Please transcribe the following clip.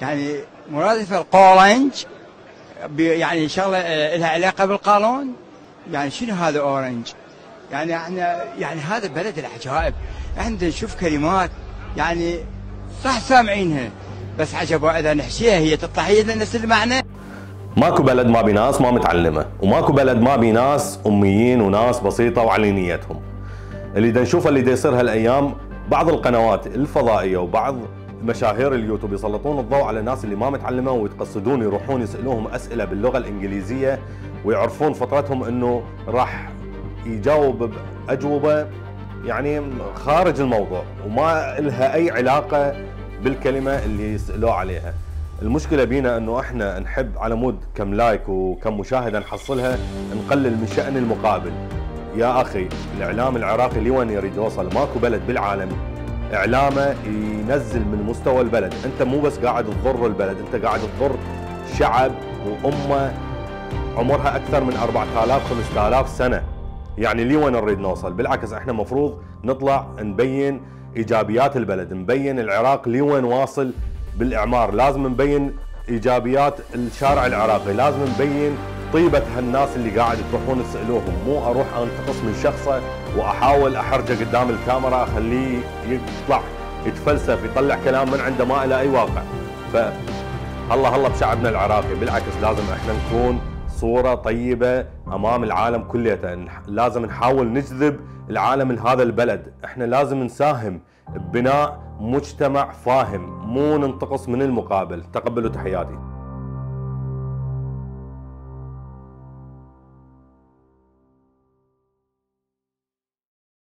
يعني مرادف الاورنج يعني شغله آه، لها علاقة بالقانون يعني شنو هذا أورنج؟ يعني إحنا يعني هذا بلد العجائب. إحنا نشوف كلمات يعني صح سامعينها بس عجبا إذا نحشيها هي تطلع هي نفس المعنى ماكو بلد ما بي ناس ما متعلمة وماكو بلد ما بي ناس أميين وناس بسيطة وعلى نيتهم. اللي دا نشوفه اللي دا يصير هالأيام بعض القنوات الفضائية وبعض مشاهير اليوتيوب يسلطون الضوء على الناس اللي ما متعلمة ويتقصدون يروحون يسألوهم أسئلة باللغة الإنجليزية ويعرفون فطرتهم إنه راح يجاوب بأجوبة يعني خارج الموضوع وما لها أي علاقة بالكلمة اللي يسالوه عليها. المشكلة بينا إنه إحنا نحب على مود كم like وكم مشاهدة نحصلها نقلل من شأن المقابل. يا أخي الإعلام العراقي لوين يريد يوصل؟ ماكو بلد بالعالم إعلامه ينزل من مستوى البلد، أنت مو بس قاعد تضر البلد، أنت قاعد تضر شعب وأمة عمرها أكثر من 4000 5000 سنة. يعني لوين نريد نوصل؟ بالعكس إحنا مفروض نطلع نبين إيجابيات البلد، نبين العراق لوين واصل بالإعمار، لازم نبين إيجابيات الشارع العراقي، لازم نبين طيبة هالناس اللي قاعد تروحون تسألوهم مو أروح أنتقص من شخصه وأحاول أحرجه قدام الكاميرا أخليه يطلع يتفلسف يطلع كلام من عنده ما له أي واقع. ف الله الله بشعبنا العراقي. بالعكس لازم إحنا نكون صورة طيبة أمام العالم كليته. لازم نحاول نجذب العالم لهذا البلد. إحنا لازم نساهم ببناء مجتمع فاهم مو ننتقص من المقابل. تقبلوا تحياتي.